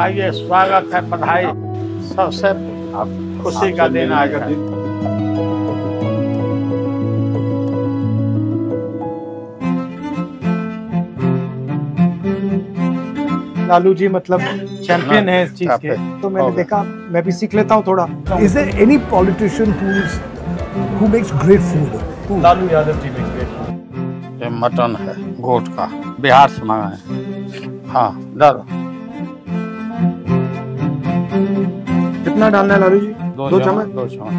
आइए स्वागत है बधाई सबसे खुशी का दिन आज है। लालू जी मतलब चैंपियन है इस चीज़ के। तो मैंने देखा मैं भी सीख लेता हूँ थोड़ा। Is there any politician who's who makes great food? Lalu Yadav जी में great. ये मटन है गोट का। बिहार से मंगा है। हाँ कितना डालना है लालू जी। दो, दो चम्मच दो चम्मच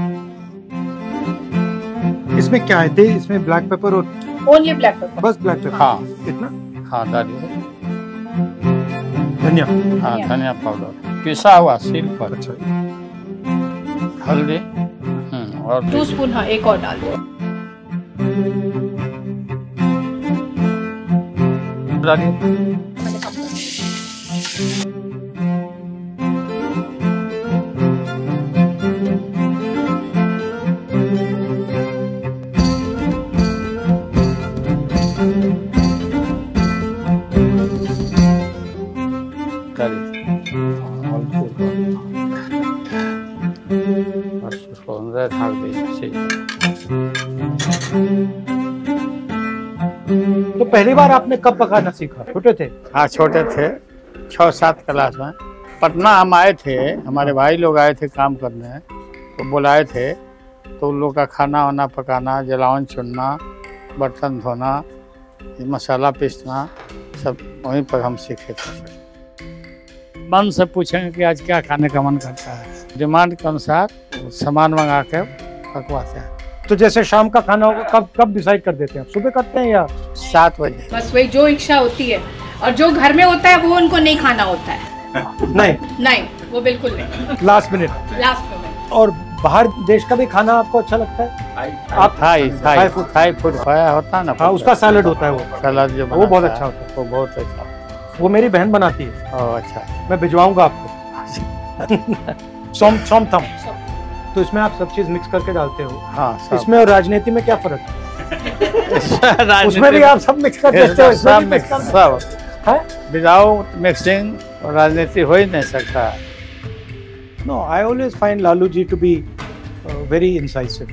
इसमें क्या है? दे इसमें ब्लैक पेपर और ओनली ब्लैक पेपर बस ब्लैक पेपर हाँ। कितना हाँ डालिए। धनिया। हाँ धनिया। पाउडर। पिसा हुआ सील पर। अच्छा। हल्दी। हम्म, और टू स्पून हाँ एक और डाल दो। डालिए। तो पहली बार आपने कब पकाना सीखा? छोटे थे? हाँ छोटे थे। छः सात क्लास में। पटना हम आए थे, हमारे भाई लोग आए थे काम करने। तो बुलाए थे तो उन लोग का खाना वाना पकाना, जलावन चुनना, बर्तन धोना मसाला पीसना, सब वहीं पर हम सीखे थे। मन से पूछेंगे कि आज क्या खाने का मन करता है। डिमांड के अनुसार सामान मंगा के पकवाते हैं। तो जैसे शाम का खाना होगा कब कब डिसाइड कर देते हैं? सुबह करते हैं या सात बजे। बस वही जो इच्छा होती है। और जो घर में होता है वो उनको नहीं खाना होता है। नहीं? नहीं वो बिल्कुल नहीं। लास्ट मिनट लास्ट में और बाहर देश का भी खाना आपको अच्छा लगता है? आप Thai Thai Thai food. Thai food खाया होता है ना। हाँ उसका सैलड होता है वो। सलाद जो वो बहुत अच्छा होता है। वो बहुत अच्छा है। वो मेरी बहन बनाती है। ओह अच्छा। मैं भिजवाऊँगा आपको। सोम सोम थम। तो इसमें आप सब चीज़ मिक्स करके डालते हो। हाँ इसमें और राजनीति में क्या फ़र्क है? राजनीति उसमें भी आप सब मिक्स कर देते हो सब मिक्स सब। है? विदाउट मिक्सिंग राजनीति हो ही नहीं सकता। No I always find Lalu ji to be very incisive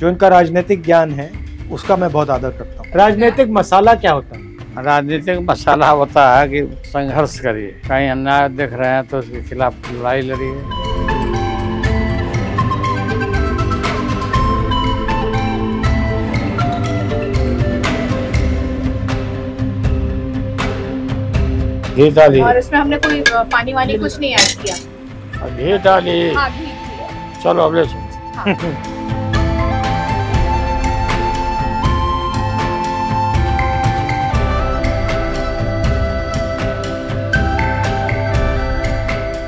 जो इनका राजनीतिक ज्ञान है उसका मैं बहुत आदर करता हूँ। राजनीतिक मसाला क्या होता है? राजनीतिक मसाला होता है कि संघर्ष करिए। कहीं अन्याय देख रहे हैं तो उसके खिलाफ लड़ाई लड़िए। घी डालिए और इसमें हमने कोई पानी वानी कुछ नहीं ऐड किया। घी डालिए हाँ। चलो अब ले चलो।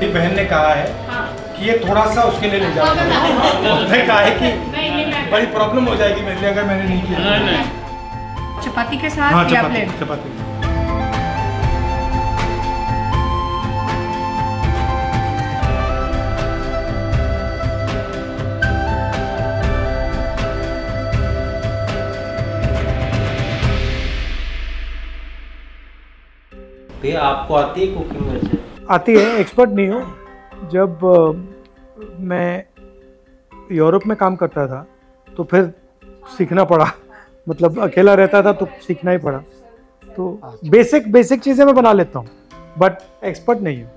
मेरी बहन ने कहा है हाँ। कि ये थोड़ा सा उसके लिए ले जाओ। उसने कहा है कि बड़ी प्रॉब्लम हो जाएगी मेरे लिए अगर मैंने नहीं किया। चपाती के हाँ साथ या चपाती चपाती। भैया आपको आती है कुकिंग वैसे? आती है एक्सपर्ट नहीं हूँ। जब मैं यूरोप में काम करता था तो फिर सीखना पड़ा। मतलब अकेला रहता था तो सीखना ही पड़ा। तो बेसिक बेसिक चीज़ें मैं बना लेता हूँ बट एक्सपर्ट नहीं हूँ।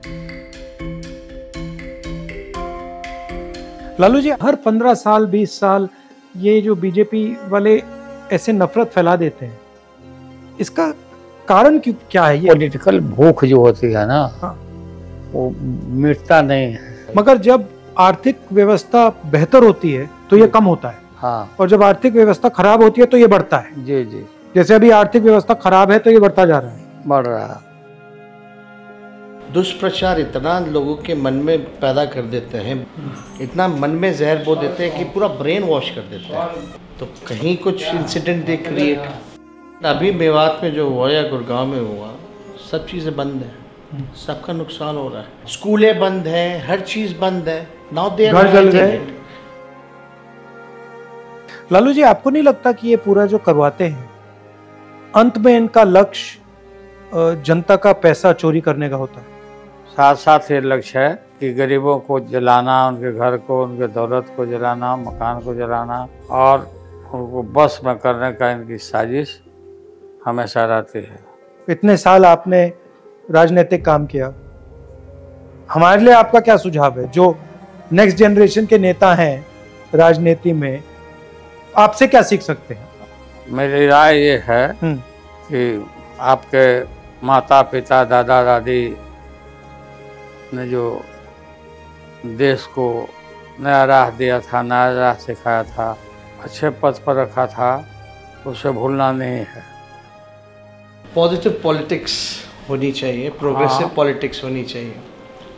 लालू जी हर पंद्रह साल बीस साल ये जो बीजेपी वाले ऐसे नफरत फैला देते हैं इसका कारण क्यों क्या है ये? पॉलिटिकल भूख जो होती है ना हाँ। वो मिटता नहीं है। मगर जब आर्थिक व्यवस्था बेहतर होती है तो ये कम होता है। हाँ। और जब आर्थिक व्यवस्था खराब होती है तो ये बढ़ता है। जी जी। जैसे अभी आर्थिक व्यवस्था खराब है तो ये बढ़ता जा रहा है। बढ़ रहा है। दुष्प्रचार इतना लोगों के मन में पैदा कर देते हैं इतना मन में जहर बो देते हैं कि पूरा ब्रेन वॉश कर देते हैं। तो कहीं कुछ इंसिडेंट दे क्रिएट अभी मेवात में जो हुआ या गुड़गांव में हुआ सब चीज़ें बंद हैं। सबका नुकसान हो रहा है। स्कूलें बंद हैं हर चीज़ बंद है। नाउ दे घर जल गए। लालू जी आपको नहीं लगता कि ये पूरा जो करवाते हैं अंत में इनका लक्ष्य जनता का पैसा चोरी करने का होता है? साथ साथ ये लक्ष्य है कि गरीबों को जलाना उनके घर को उनके दौलत को जलाना मकान को जलाना और उनको बस में करने का इनकी साजिश हमेशा रहती है। इतने साल आपने राजनीतिक काम किया। हमारे लिए आपका क्या सुझाव है? जो नेक्स्ट जनरेशन के नेता हैं राजनीति में आपसे क्या सीख सकते हैं? मेरी राय ये है हम्म, कि आपके माता पिता दादा दादी ने जो देश को नया राह दिया था नया राह सिखाया था अच्छे पद पर रखा था उसे भूलना नहीं है। पॉजिटिव पॉलिटिक्स होनी चाहिए प्रोग्रेसिव हाँ। पॉलिटिक्स होनी चाहिए।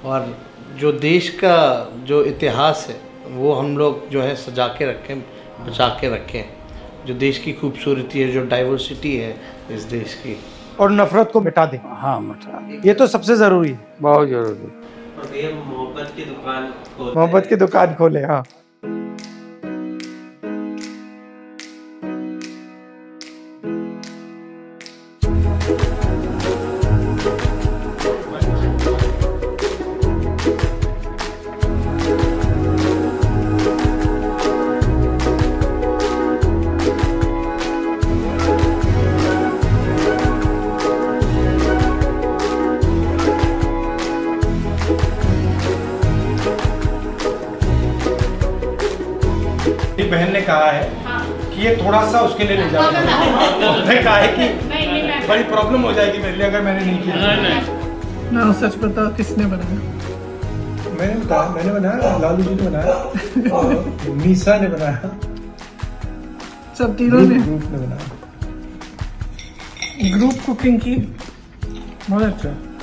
और जो देश का जो इतिहास है वो हम लोग जो है सजा के रखें बचा के रखें। जो देश की खूबसूरती है जो डाइवर्सिटी है इस देश की। और नफरत को मिटा दें। हाँ मटा ये तो सबसे ज़रूरी है। बहुत ज़रूरी। मोहब्बत की दुकान मोहब्बत की दुकान खोले हाँ। मेरी बहन ने कहा है कि ये थोड़ा सा उसके लिए ले जाओ। उसने कहा है कि नहीं नहीं मैं बड़ी प्रॉब्लम हो जाएगी मेरे लिए अगर मैंने नहीं किया। ना सच बताओ किसने बनाया? मैंने बताया मैंने बनाया लालू जी ने बनाया और मीसा ने बनाया। सब तीनों ने? ग्रुप ने बनाया। ग्रुप कुकिंग की? बहुत अच्छा।